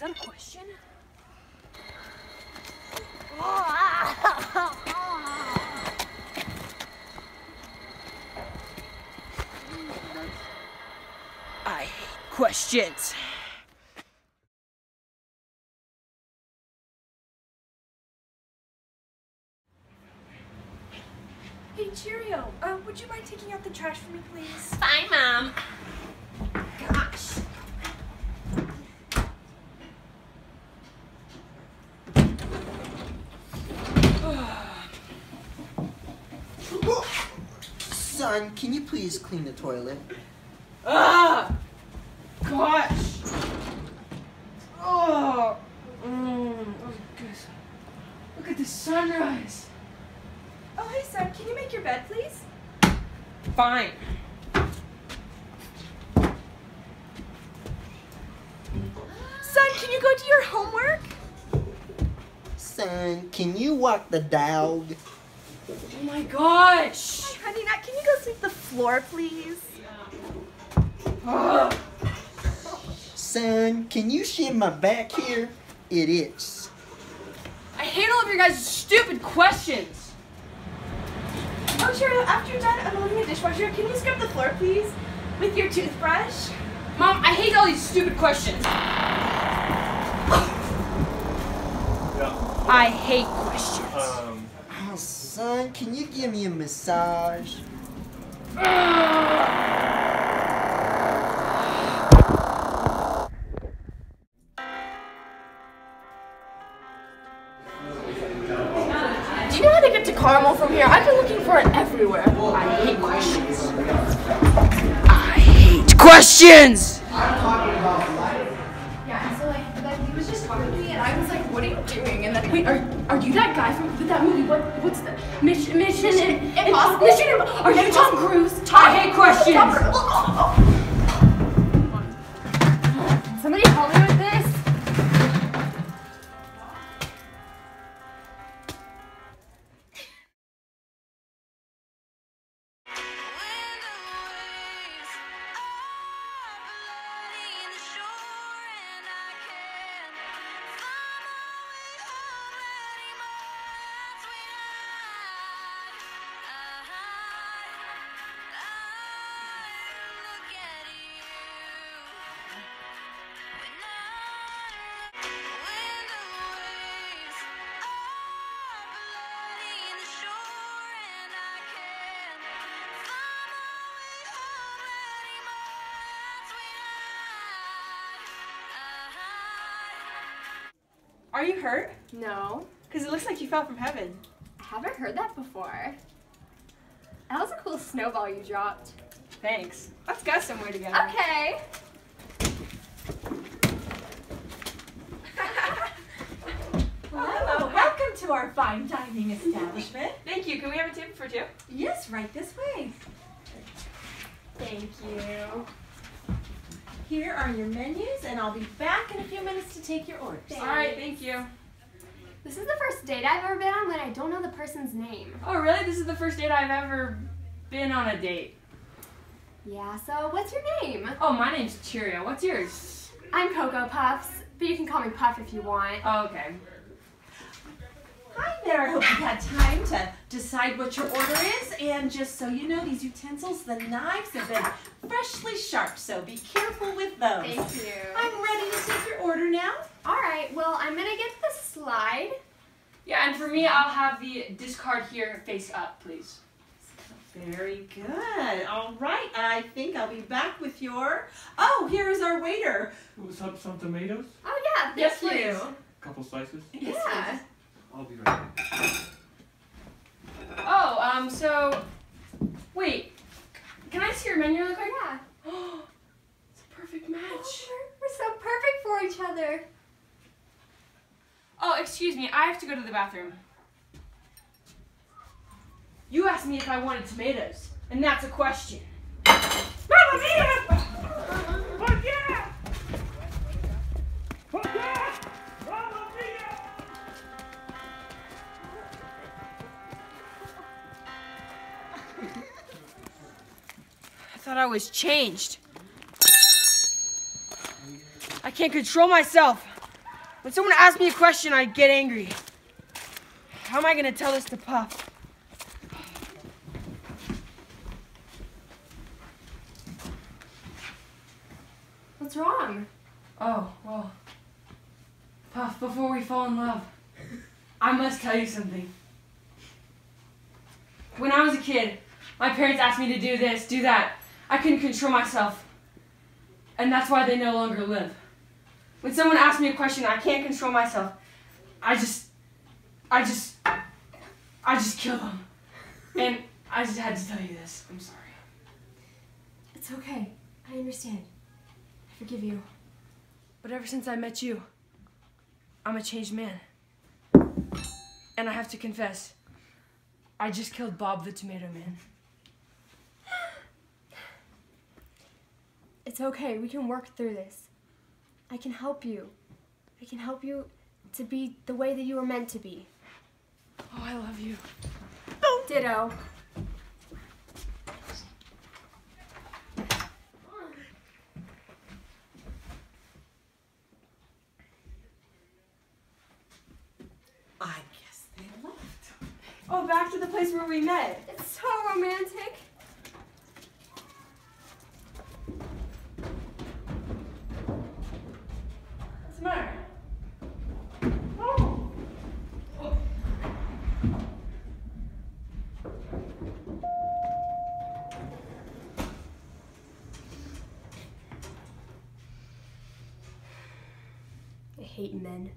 Is that a question? I hate questions. Hey, Cheerio. Uh, would you mind taking out the trash for me, please? Fine, Mom. Gosh. Son, can you please clean the toilet? Ah! Gosh! Oh! Mm, oh. Look at the sunrise. Oh, hey, son. Can you make your bed, please? Fine. Son, can you go do your homework? Son, can you walk the dog? Oh my gosh! Honey, Nat, can you go sweep the floor, please? Son, can you shave my back here? It itches. I hate all of your guys' stupid questions. Oh, Cheerio, after you're done unloading the dishwasher, can you scrub the floor, please? With your toothbrush? Mom, I hate all these stupid questions. I hate questions. Um, Oh, son, can you give me a massage? Do you know how to get to Carmel from here? I've been looking for it everywhere. I hate questions. I hate questions! Yeah, so like, he was just talking to me, and I was like, "What are you doing?" And then, wait, are are you that guy from that movie? What what's the Mission Mission Im- Impossible? Mission Impossible. Are you Tom Cruise? Tom, I hate questions. Somebody help me Are you hurt? No, Because it looks like you fell from heaven. I haven't heard that before. That was a cool snowball you dropped. Thanks. Let's go somewhere together. Okay. Hello, welcome to our fine dining establishment. Thank you. Can we have a table for two? Yes, right this way. Thank you. Here are your menus, and I'll be back in a few minutes to take your orders. All right. Thank you. This is the first date I've ever been on when I don't know the person's name. Oh, really? This is the first date I've ever been on a date. Yeah, so what's your name? Oh, my name's Cheerio. What's yours? I'm Cocoa Puffs, but you can call me Puff if you want. Oh, okay. Hi there, I hope you've had time to decide what your order is. And just so you know, these utensils, the knives have been freshly sharp, so be careful with those. Thank you. I'm ready to take your order now. All right, well, I'm gonna get the slide. Yeah, and for me, I'll have the discard here face up, please. Very good. All right, I think I'll be back with your. Oh, here is our waiter. what's up? Some tomatoes? Oh yeah, Yes, thank please. you. couple slices? Yeah. I'll be right back. Oh, um, so, wait. Can I see your menu real quick? Yeah. it's a perfect match. We're, we're so perfect for each other. Oh, excuse me. I have to go to the bathroom. You asked me if I wanted tomatoes, and that's a question. Mamma thought I was changed. I can't control myself. When someone asks me a question, I get angry. How am I gonna tell this to Puff? What's wrong? Oh, well. Puff, before we fall in love, I must tell you something. When I was a kid, my parents asked me to do this, do that. I couldn't control myself. And that's why they no longer live. When someone asks me a question, I can't control myself. I just, I just, I just kill them. And I just had to tell you this. I'm sorry. It's okay. I understand. I forgive you. But ever since I met you, I'm a changed man. And I have to confess, I just killed Bob the Tomato Man. It's okay. We can work through this. I can help you. I can help you to be the way that you were meant to be. Oh, I love you. Ditto. I guess they left. Oh, back to the place where we met. It's so romantic. What's the matter? I hate men.